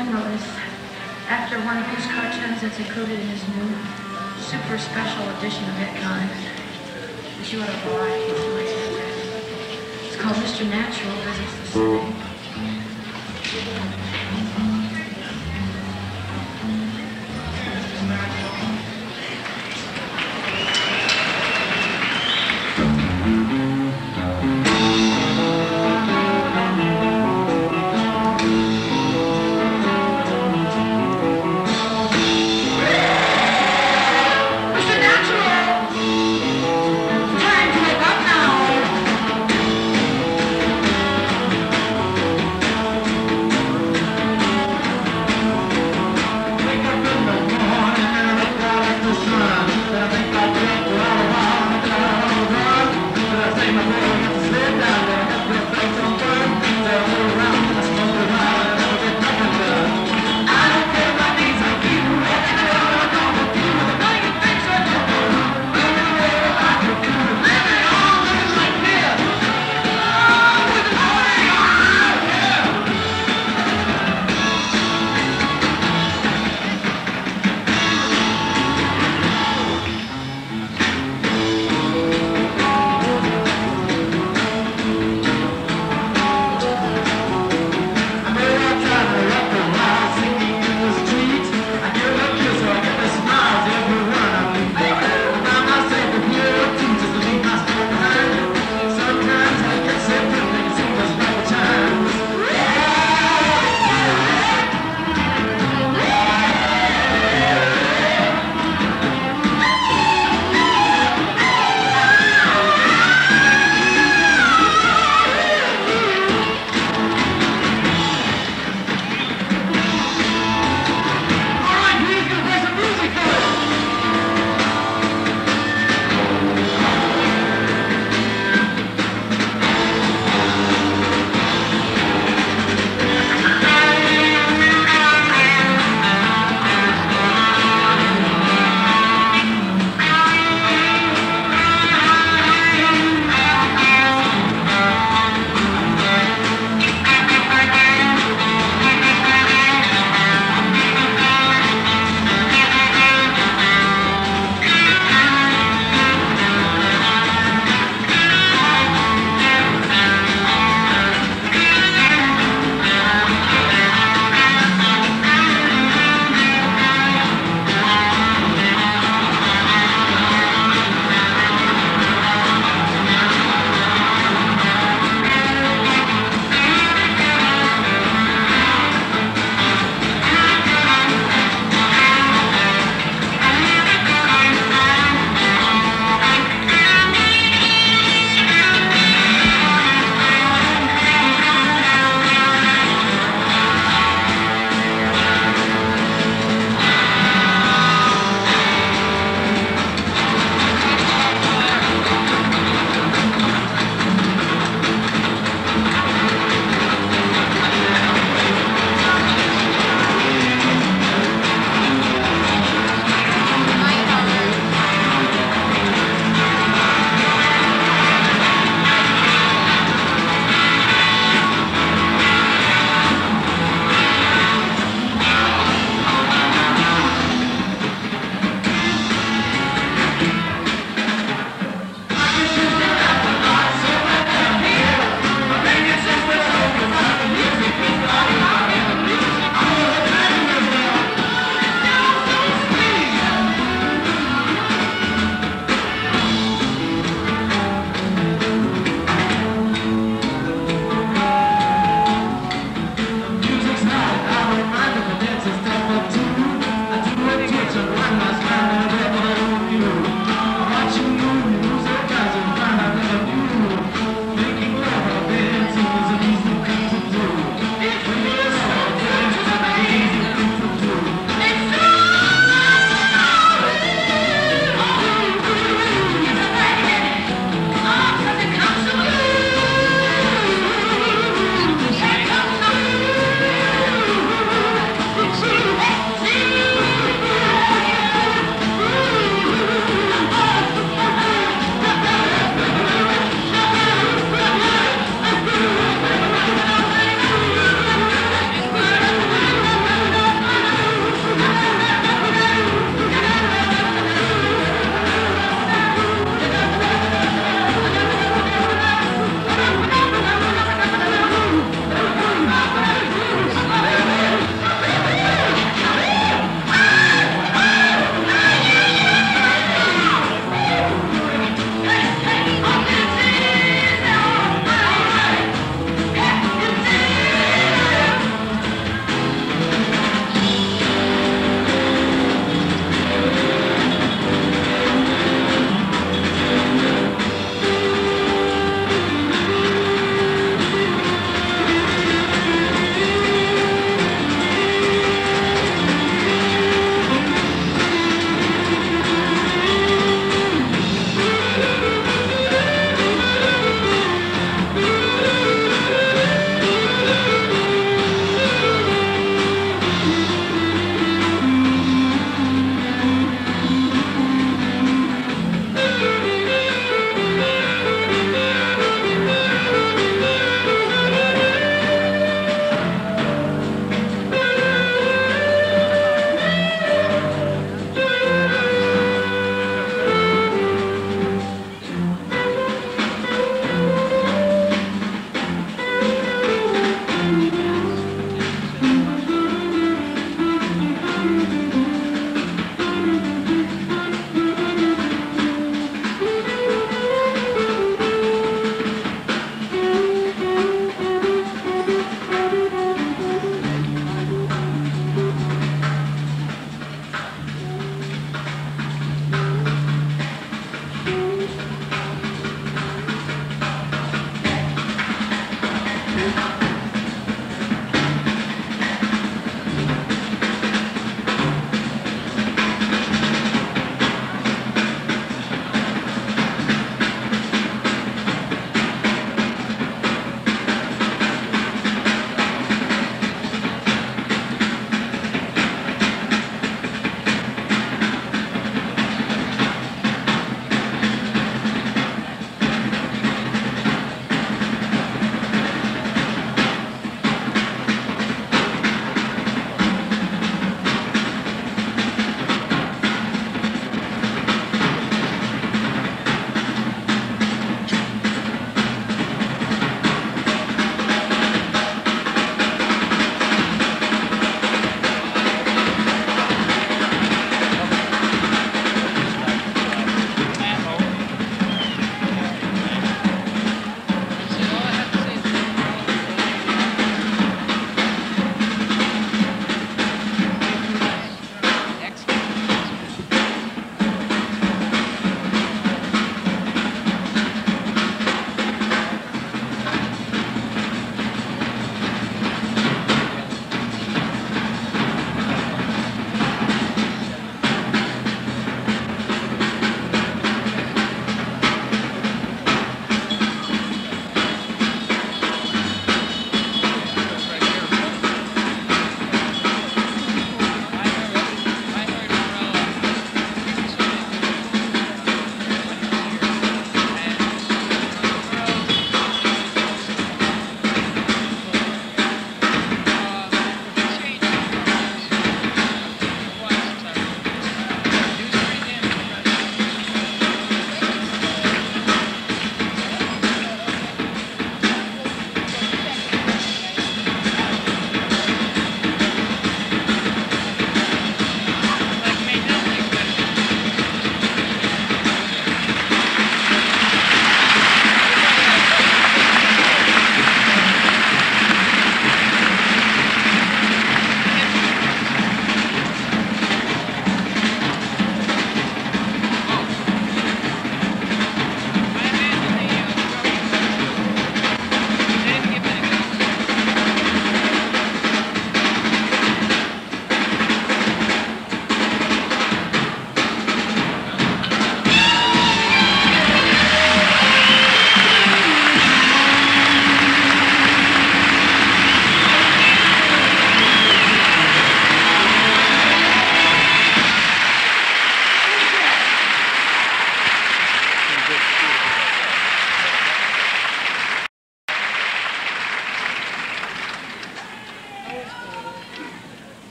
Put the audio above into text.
um, after one of his cartoons that's included in his new super special edition of Head Comix. She wrote a variety of stories. It's called Mr. Natural Visits the City.